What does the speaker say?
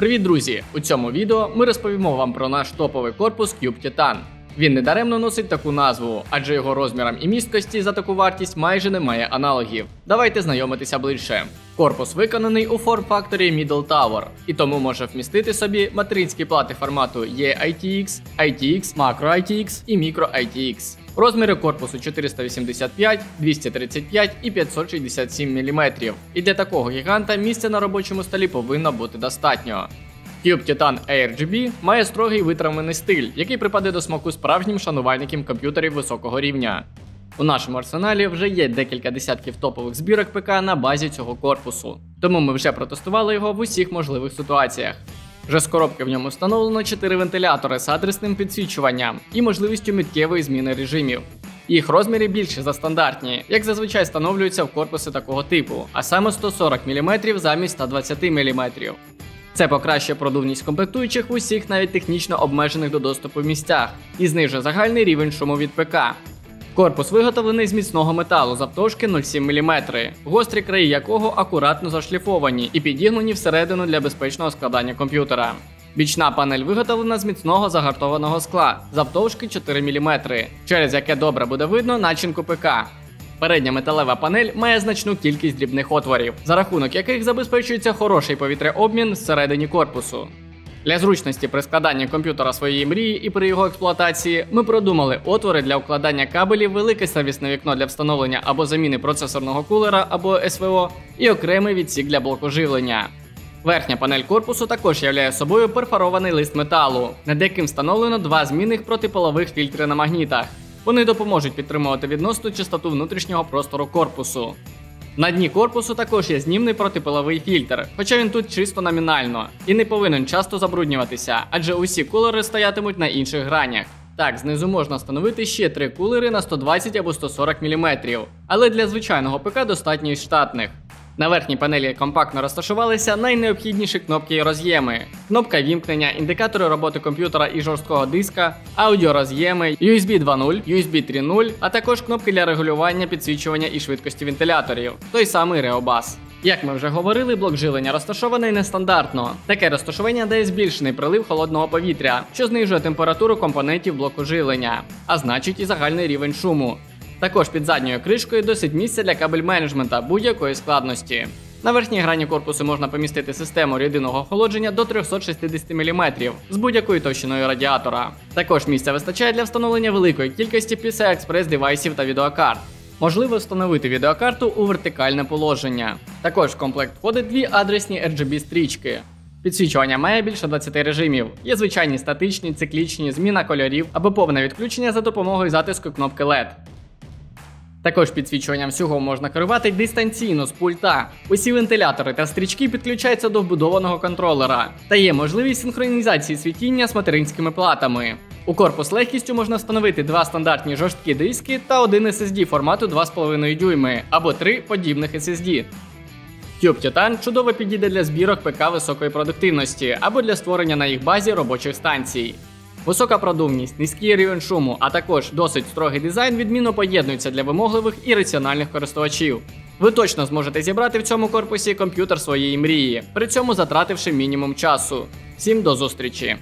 Привіт, друзі! У цьому відео ми розповімо вам про наш топовий корпус Cube Titan. Він недаремно носить таку назву, адже його розмірам і місткості за таку вартість майже немає аналогів. Давайте знайомитися ближче. Корпус виконаний у форм-факторі Middle Tower, і тому може вмістити собі материнські плати формату EITX, ITX, Macro ITX і Micro ITX. Розміри корпусу 485, 235 і 567 мм. І для такого гіганта місця на робочому столі повинно бути достатньо. Cube Titan ARGB має строгий витравлений стиль, який припаде до смаку справжнім шанувальникам комп'ютерів високого рівня. У нашому арсеналі вже є декілька десятків топових збірок ПК на базі цього корпусу, тому ми вже протестували його в усіх можливих ситуаціях. Вже з коробки в ньому встановлено 4 вентилятори з адресним підсвічуванням і можливістю миттєвої зміни режимів. Їх розміри більше за стандартні, як зазвичай встановлюються в корпуси такого типу, а саме 140 мм замість 120 мм. Це покращує продувність комплектуючих в усіх навіть технічно обмежених до доступу місцях і знижує загальний рівень шуму від ПК. Корпус виготовлений з міцного металу завтовшки 0,7 мм, гострі краї якого акуратно зашліфовані і підігнені всередину для безпечного складання комп'ютера. Бічна панель виготовлена з міцного загартованого скла завтовшки 4 мм, через яке добре буде видно начинку ПК. Передня металева панель має значну кількість дрібних отворів, за рахунок яких забезпечується хороший повітряобмін всередині корпусу. Для зручності при складанні комп'ютера своєї мрії і при його експлуатації ми продумали отвори для укладання кабелів, велике сервісне вікно для встановлення або заміни процесорного кулера або СВО і окремий відсік для блоку живлення. Верхня панель корпусу також являє собою перфорований лист металу, над яким встановлено два змінних протипилових фільтри на магнітах. Вони допоможуть підтримувати відносну частоту внутрішнього простору корпусу. На дні корпусу також є знімний протипиловий фільтр, хоча він тут чисто номінально і не повинен часто забруднюватися, адже усі кулери стоятимуть на інших гранях. Так, знизу можна встановити ще три кулери на 120 або 140 мм, але для звичайного ПК достатньо й штатних. На верхній панелі компактно розташувалися найнеобхідніші кнопки і роз'єми: кнопка вімкнення, індикатори роботи комп'ютера і жорсткого диска, аудіороз'єми, USB 2.0, USB 3.0, а також кнопки для регулювання підсвічування і швидкості вентиляторів, той самий Reobus. Як ми вже говорили, блок жилення розташований нестандартно. Таке розташування дає збільшений прилив холодного повітря, що знижує температуру компонентів блоку жилення, а значить і загальний рівень шуму. Також під задньою кришкою досить місця для кабель менеджмента будь-якої складності. На верхній грані корпусу можна помістити систему єдиного охолодження до 360 мм з будь-якою товщиною радіатора. Також місця вистачає для встановлення великої кількості PCI Express девайсів та відеокарт. Можливо встановити відеокарту у вертикальне положення. Також в комплект входить дві адресні RGB стрічки. Підсвічування має більше 20 режимів. Є звичайні статичні, циклічні, зміна кольорів або повне відключення за допомогою затиску кнопки LED. Також підсвічуванням всього можна керувати дистанційно з пульта. Усі вентилятори та стрічки підключаються до вбудованого контролера та є можливість синхронізації світіння з материнськими платами. У корпус легкістю можна встановити два стандартні жорсткі диски та один SSD формату 2,5 дюйми або три подібних SSD. Cube Titan чудово підійде для збірок ПК високої продуктивності або для створення на їх базі робочих станцій. Висока продумність, низький рівень шуму, а також досить строгий дизайн відмінно поєднуються для вимогливих і раціональних користувачів. Ви точно зможете зібрати в цьому корпусі комп'ютер своєї мрії, при цьому затративши мінімум часу. Всім до зустрічі!